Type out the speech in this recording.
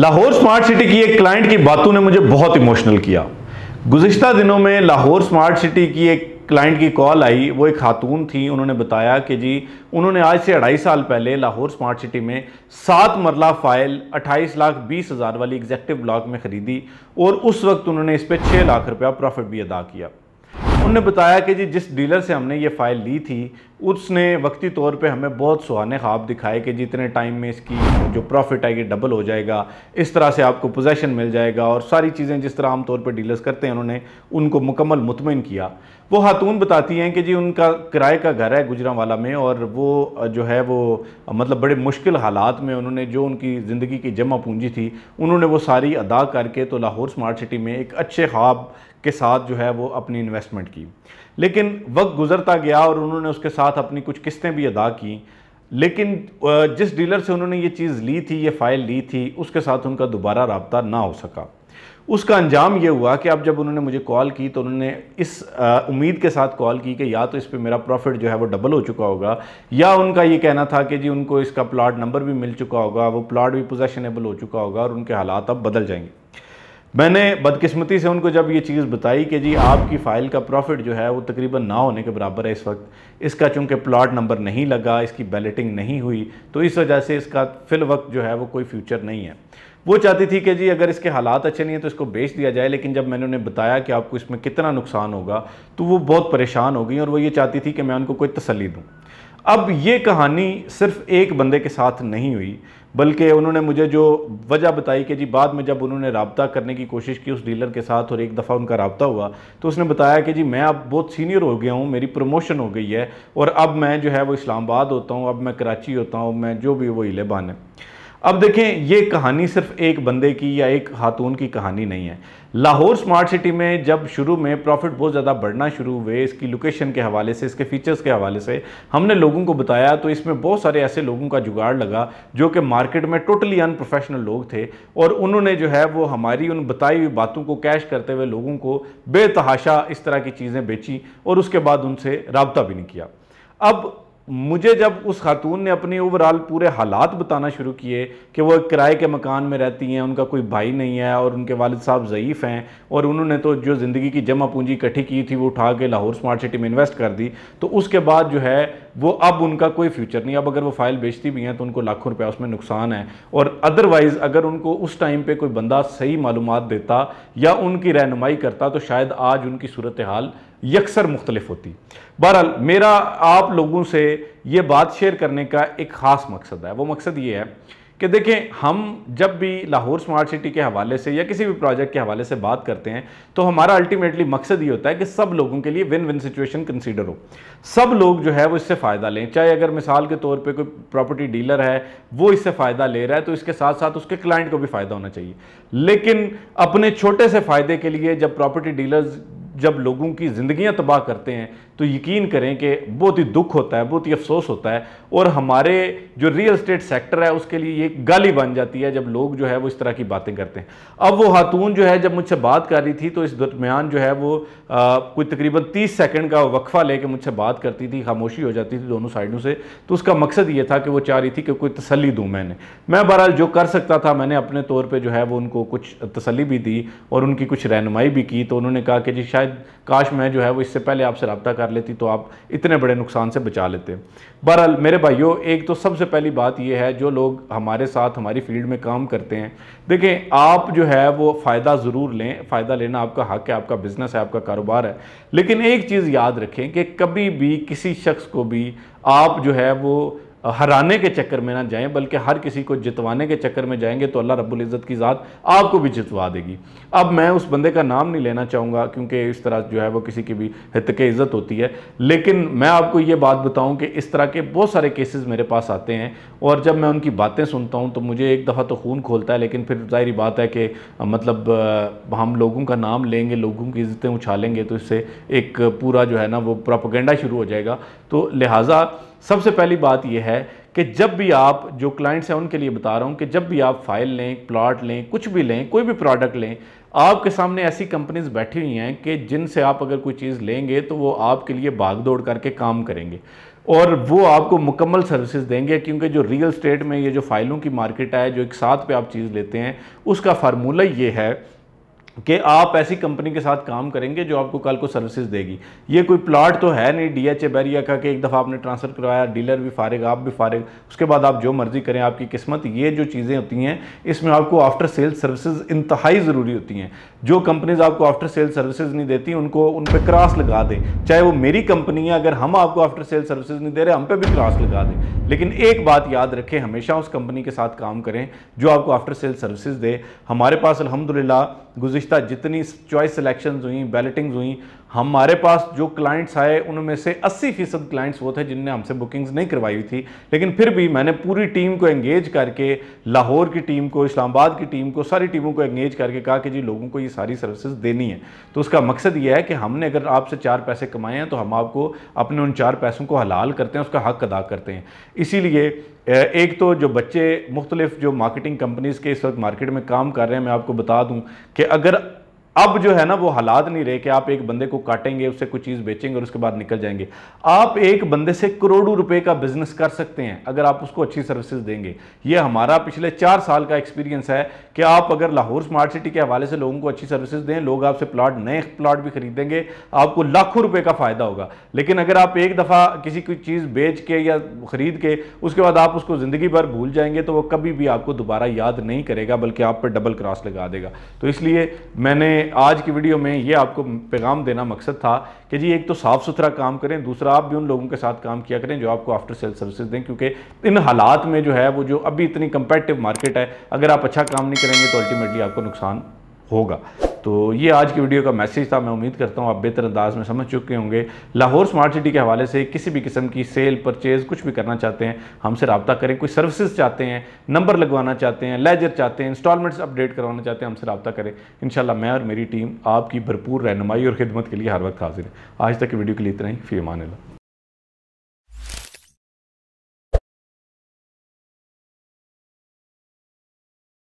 Lahore smart city کی ایک client کی باتوں نے مجھے بہت ایموشنل کیا۔ گزشتہ دنوں میں لاہور سمارٹ سٹی کی ایک کلائنٹ کی کال آئی، وہ ایک خاتون تھی انہوں نے بتایا کہ جی انہوں نے آج سے اڑائی سال پہلے لاہور سمارٹ سٹی میں سات مرلہ فائل اٹھائیس لاکھ بیس ہزار والی ایگزیکٹو بلاک میں خریدی اور اس وقت انہوں نے اس پہ چھ لاکھ روپیہ پروفٹ بھی ادا کیا۔ انہوں نے بتایا کہ جی جس ڈیلر سے ہم نے یہ فائل لی تھی اس نے وقتی طور پہ ہمیں بہت سہانے خواب دکھائے کہ جتنے ٹائم میں اس کی جو پروفٹ آئے گی ڈبل ہو جائے گا، اس طرح سے آپ کو پوزیشن مل جائے گا اور ساری چیزیں جس طرح عام طور پہ ڈیلرز کرتے ہیں، انہوں نے ان کو مکمل مطمئن کیا۔ وہ خاتون بتاتی ہیں کہ جی ان کا کرائے کا گھر ہے گجرا والا میں اور وہ جو ہے وہ مطلب بڑے مشکل حالات میں انہوں نے جو ان کی زندگی کی جمع پونجی تھی، انہوں نے وہ ساری ادا کر کے تو لاہور سمارٹ سٹی میں ایک اچھے خواب کے ساتھ جو ہے وہ اپنی انویسٹمنٹ کی۔ لیکن وقت گزرتا گیا اور انہوں نے اس کے ساتھ اپنی کچھ قسطیں بھی ادا کی لیکن جس ڈیلر سے انہوں نے یہ چیز لی تھی، یہ فائل لی تھی، اس کے ساتھ ان کا دوبارہ رابطہ نہ ہو سکا۔ اس کا انجام یہ ہوا کہ اب جب انہوں نے مجھے کال کی تو انہوں نے اس امید کے ساتھ کال کی کہ یا تو اس پہ میرا پروفٹ جو ہے وہ ڈبل ہو چکا ہوگا، یا ان کا یہ کہنا تھا کہ جی ان کو اس کا پلاٹ نمبر بھی مل چکا ہوگا، وہ پلاٹ بھی پوزیشنیبل ہو چکا ہوگا اور ان کے حالات اب بدل جائیں گے۔ میں نے بدقسمتی سے ان کو جب یہ چیز بتائی کہ جی آپ کی فائل کا پروفٹ جو ہے وہ تقریباً نہ ہونے کے برابر ہے اس وقت، اس کا چونکہ پلاٹ نمبر نہیں لگا، اس کی بیلٹنگ نہیں ہوئی، تو اس وجہ سے اس کا فی الوقت جو ہے وہ کوئی فیوچر نہیں ہے۔ وہ چاہتی تھی کہ جی اگر اس کے حالات اچھے نہیں ہیں تو اس کو بیچ دیا جائے، لیکن جب میں نے انہیں بتایا کہ آپ کو اس میں کتنا نقصان ہوگا تو وہ بہت پریشان ہو گئی اور وہ یہ چاہتی تھی کہ میں ان کو کوئی تسلی دوں۔ اب یہ کہانی صرف ایک بندے کے ساتھ نہیں ہوئی، بلکہ انہوں نے مجھے جو وجہ بتائی کہ جی بعد میں جب انہوں نے رابطہ کرنے کی کوشش کی اس ڈیلر کے ساتھ اور ایک دفعہ ان کا رابطہ ہوا، تو اس نے بتایا کہ جی میں اب بہت سینئر ہو گیا ہوں، میری پروموشن ہو گئی ہے اور اب میں جو ہے وہ اسلام آباد ہوتا ہوں، اب میں کراچی ہوتا ہوں میں جو بھی وہ ہیلے بان ہے اب دیکھیں، یہ کہانی صرف ایک بندے کی یا ایک خاتون کی کہانی نہیں ہے۔ لاہور سمارٹ سٹی میں جب شروع میں پروفٹ بہت زیادہ بڑھنا شروع ہوئے، اس کی لوکیشن کے حوالے سے، اس کے فیچرز کے حوالے سے، ہم نے لوگوں کو بتایا تو اس میں بہت سارے ایسے لوگوں کا جگاڑ لگا جو کہ مارکیٹ میں ٹوٹلی ان پروفیشنل لوگ تھے۔ اور انہوں نے جو ہے، وہ ہماری ان بتائی ہوئی باتوں کو کیش کرتے ہوئے لوگوں کو بے تحاشا اس طرح کی چیزیں بیچی اور اس کے بعد ان سے رابطہ بھی نہیں کیا۔ اب مجھے جب اس خاتون نے اپنی اوورال پورے حالات بتانا شروع کیے کہ وہ ایک کرائے کے مکان میں رہتی ہیں، ان کا کوئی بھائی نہیں ہے اور ان کے والد صاحب ضعیف ہیں اور انہوں نے تو جو زندگی کی جمع پونجی کٹھی کی تھی وہ اٹھا کے لاہور سمارٹ سٹی میں انویسٹ کر دی۔ تو اس کے بعد جو ہے وہ اب ان کا کوئی فیوچر نہیں، اب اگر وہ فائل بیچتی بھی ہیں تو ان کو لاکھوں روپیہ اس میں نقصان ہے۔ اور ادروائز اگر ان کو اس ٹائم پہ کوئی بندہ صحیح معلومات دیتا یا ان کی رہنمائی کرتا تو شاید آج ان کی صورتحال یکسر مختلف ہوتی۔ بہرحال میرا آپ لوگوں سے یہ بات شیئر کرنے کا ایک خاص مقصد ہے۔ وہ مقصد یہ ہے کہ دیکھیں، ہم جب بھی لاہور سمارٹ سٹی کے حوالے سے یا کسی بھی پروجیکٹ کے حوالے سے بات کرتے ہیں، تو ہمارا الٹیمیٹلی مقصد یہ ہوتا ہے کہ سب لوگوں کے لیے ون ون سچویشن کنسیڈر ہو۔ سب لوگ جو ہے وہ اس سے فائدہ لیں۔ چاہے اگر مثال کے طور پہ کوئی پراپرٹی ڈیلر ہے، وہ اس سے فائدہ لے رہا ہے، تو اس کے ساتھ ساتھ اس کے کلائنٹ کو بھی فائدہ ہونا چاہیے۔ لیکن اپنے چھوٹے سے فائدے کے لیے جب پراپرٹی ڈیلرز جب لوگوں کی زندگیاں تباہ کرتے ہیں تو یقین کریں کہ بہت ہی دکھ ہوتا ہے، بہت ہی افسوس ہوتا ہے۔ اور ہمارے جو ریئل اسٹیٹ سیکٹر ہے، اس کے لیے یہ گالی بن جاتی ہے جب لوگ جو ہے وہ اس طرح کی باتیں کرتے ہیں۔ اب وہ خاتون جو ہے، جب مجھ سے بات کر رہی تھی، تو اس درمیان جو ہے وہ کوئی تقریباً تیس سیکنڈ کا وقفہ لے کے مجھ سے بات کرتی تھی، خاموشی ہو جاتی تھی دونوں سائڈوں سے۔ تو اس کا مقصد یہ تھا کہ وہ چاہ رہی تھی کہ کوئی تسلی دوں میں نے۔ میں بہرحال جو کر سکتا تھا، میں نے اپنے طور پہ جو ہے وہ ان کو کچھ تسلی بھی دی اور ان کی کچھ رہنمائی بھی کی۔ تو انہوں نے کہا کہ جی شاید کاش میں جو ہے وہ اس سے پہلے آپ سے رابطہ کر لیتی تو آپ اتنے بڑے نقصان سے بچا لیتے۔ بہرحال میرے بھائیوں ایک تو سب سے پہلی بات یہ ہے، جو لوگ ہمارے ساتھ، ہماری فیلڈ میں کام کرتے ہیں، دیکھیں آپ جو ہے وہ فائدہ ضرور لیں، فائدہ لینا آپ کا حق ہے، آپ کا بزنس ہے، آپ کا کاروبار ہے۔ لیکن ایک چیز یاد رکھیں کہ کبھی بھی کسی شخص کو بھی آپ جو ہے وہ ہرانے کے چکر میں نہ جائیں، بلکہ ہر کسی کو جتوانے کے چکر میں جائیں گے تو اللہ رب العزت کی ذات آپ کو بھی جتوا دے گی۔ اب میں اس بندے کا نام نہیں لینا چاہوں گا، کیونکہ اس طرح جو ہے وہ کسی کی بھی حتق عزت ہوتی ہے۔ لیکن میں آپ کو یہ بات بتاؤں کہ اس طرح کے بہت سارے کیسز میرے پاس آتے ہیں، اور جب میں ان کی باتیں سنتا ہوں تو مجھے ایک دفعہ تو خون کھولتا ہے، لیکن پھر ظاہری بات ہے کہ مطلب ہم لوگوں کا نام لیں گے، لوگوں کی عزتیں اچھالیں گے تو اس سے ایک پورا جو ہے نا وہ پراپگینڈا شروع ہو جائے گا۔ تو لہٰذا سب سے پہلی بات یہ ہے کہ جب بھی آپ جو کلائنٹس ہیں ان کے لیے بتا رہا ہوں کہ جب بھی آپ فائل لیں پلاٹ لیں، کچھ بھی لیں، کوئی بھی پروڈکٹ لیں، آپ کے سامنے ایسی کمپنیز بیٹھی ہوئی ہیں کہ جن سے آپ اگر کوئی چیز لیں گے تو وہ آپ کے لیے بھاگ دوڑ کر کے کام کریں گے اور وہ آپ کو مکمل سروسز دیں گے کیونکہ جو ریل اسٹیٹ میں یہ جو فائلوں کی مارکیٹ ہے، جو ایک ساتھ پہ آپ چیز لیتے ہیں، اس کا فارمولہ یہ ہے کہ آپ ایسی کمپنی کے ساتھ کام کریں گے جو آپ کو کل کو سروسز دے گی۔ یہ کوئی پلاٹ تو ہے نہیں ڈی ایچ اے بیریا کا کہ ایک دفعہ آپ نے ٹرانسفر کروایا، ڈیلر بھی فارغ، آپ بھی فارغ، اس کے بعد آپ جو مرضی کریں، آپ کی قسمت، یہ جو چیزیں ہوتی ہیں، اس میں آپ کو آفٹر سیل سروسز انتہائی ضروری ہوتی ہیں۔ جو کمپنیز آپ کو آفٹر سیل سروسز نہیں دیتی، ان کو، ان پہ کراس لگا دیں۔ چاہے وہ میری کمپنی ہے، اگر ہم آپ کو آفٹر سیل سروسز نہیں دے رہے، ہم پہ بھی کراس لگا دیں۔ لیکن ایک بات یاد رکھیں، ہمیشہ اس کمپنی کے ساتھ کام کریں جو آپ کو آفٹر سیل سروسز دے۔ ہمارے پاس الحمدللہ گزشتہ جتنی چوائس سلیکشنز ہوئیں بیلٹنگز ہوئیں ہمارے پاس جو کلائنٹس آئے، ان میں سے اسی فیصد کلائنٹس وہ تھے جن نے ہم سے بکنگز نہیں کروائی ہوئی تھی۔ لیکن پھر بھی میں نے پوری ٹیم کو انگیج کر کے، لاہور کی ٹیم کو، اسلام آباد کی ٹیم کو، ساری ٹیموں کو انگیج کر کے کہا کہ جی لوگوں کو یہ ساری سروسز دینی ہے تو اس کا مقصد یہ ہے کہ ہم نے اگر آپ سے چار پیسے کمائے ہیں تو ہم آپ کو اپنے ان چار پیسوں کو حلال کرتے ہیں، اس کا حق ادا کرتے ہیں۔ اسی لیے ایک تو جو بچے مختلف جو مارکیٹنگ کمپنیز کے اس وقت مارکیٹ میں کام کر رہے ہیں، میں آپ کو بتا دوں کہ اگر اب جو ہے نا وہ حالات نہیں رہے کہ آپ ایک بندے کو کاٹیں گے اس سے کوئی چیز بیچیں گے اور اس کے بعد نکل جائیں گے۔ آپ ایک بندے سے کروڑوں روپے کا بزنس کر سکتے ہیں، اگر آپ اس کو اچھی سروسز دیں گے۔ یہ ہمارا پچھلے چار سال کا ایکسپیرینس ہے کہ آپ اگر لاہور سمارٹ سٹی کے حوالے سے لوگوں کو اچھی سروسز دیں، لوگ آپ سے پلاٹ نئے پلاٹ بھی خریدیں گے، آپ کو لاکھوں روپے کا فائدہ ہوگا۔ لیکن اگر آپ ایک دفعہ کسی کوئی چیز بیچ کے یا خرید کے، اس کے بعد آپ اس کو زندگی بھر بھول جائیں گے، تو وہ کبھی بھی آپ کو دوبارہ یاد نہیں کرے گا، بلکہ آپ پر ڈبل کراس لگا دے گا۔ تو اس لیے میں نے آج کی ویڈیو میں یہ آپ کو پیغام دینا مقصد تھا کہ جی ایک تو صاف ستھرا کام کریں، دوسرا آپ بھی ان لوگوں کے ساتھ کام کیا کریں جو آپ کو آفٹر سیل سروسز دیں، کیونکہ ان حالات میں جو ہے، وہ جو ابھی اتنی کمپیٹیو مارکیٹ ہے، اگر آپ اچھا کام نہیں کریں گے تو الٹیمیٹلی آپ کو نقصان ہوگا۔ تو یہ آج کی ویڈیو کا میسیج تھا، میں امید کرتا ہوں آپ بہتر انداز میں سمجھ چکے ہوں گے۔ لاہور سمارٹ سٹی کے حوالے سے کسی بھی قسم کی سیل پرچیز کچھ بھی کرنا چاہتے ہیں، ہم سے رابطہ کریں۔ کوئی سروسز چاہتے ہیں نمبر لگوانا چاہتے ہیں لیجر چاہتے ہیں انسٹالمنٹس اپڈیٹ کروانا چاہتے ہیں، ہم سے رابطہ کریں۔ انشاءاللہ میں اور میری ٹیم آپ کی بھرپور رہنمائی اور خدمت کے لیے ہر وقت حاضر ہے آج تک کی ویڈیو کے لیے اتنا ہی۔ فی امان اللہ۔